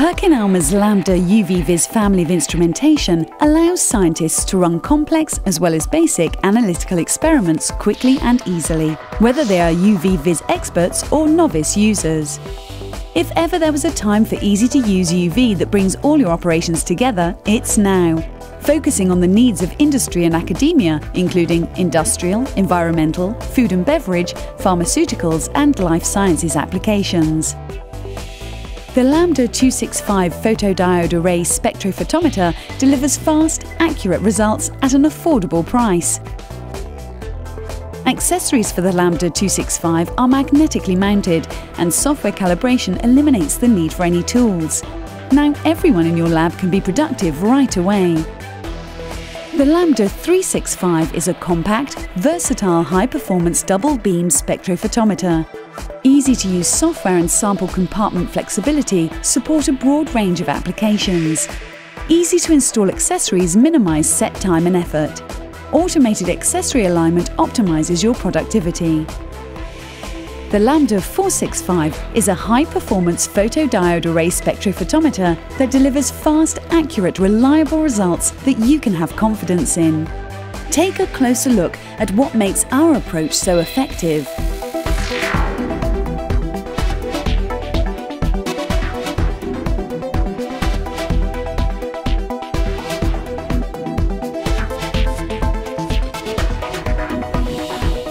PerkinElmer's Lambda UV-Vis family of instrumentation allows scientists to run complex as well as basic analytical experiments quickly and easily, whether they are UV-Vis experts or novice users. If ever there was a time for easy-to-use UV that brings all your operations together, it's now. Focusing on the needs of industry and academia, including industrial, environmental, food and beverage, pharmaceuticals and life sciences applications. The Lambda 265 photodiode array spectrophotometer delivers fast, accurate results at an affordable price. Accessories for the Lambda 265 are magnetically mounted and software calibration eliminates the need for any tools. Now everyone in your lab can be productive right away. The Lambda 365 is a compact, versatile high-performance double beam spectrophotometer. Easy-to-use software and sample compartment flexibility support a broad range of applications. Easy-to-install accessories minimise set time and effort. Automated accessory alignment optimises your productivity. The Lambda 465 is a high-performance photodiode array spectrophotometer that delivers fast, accurate, reliable results that you can have confidence in. Take a closer look at what makes our approach so effective.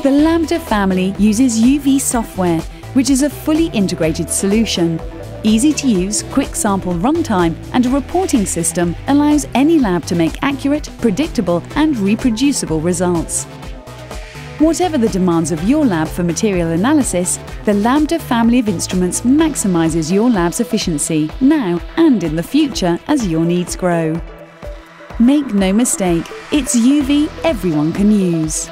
The Lambda family uses UV software, which is a fully integrated solution. Easy to use, quick sample runtime, and a reporting system allows any lab to make accurate, predictable, and reproducible results. Whatever the demands of your lab for material analysis, the Lambda family of instruments maximizes your lab's efficiency now and in the future as your needs grow. Make no mistake, it's UV everyone can use.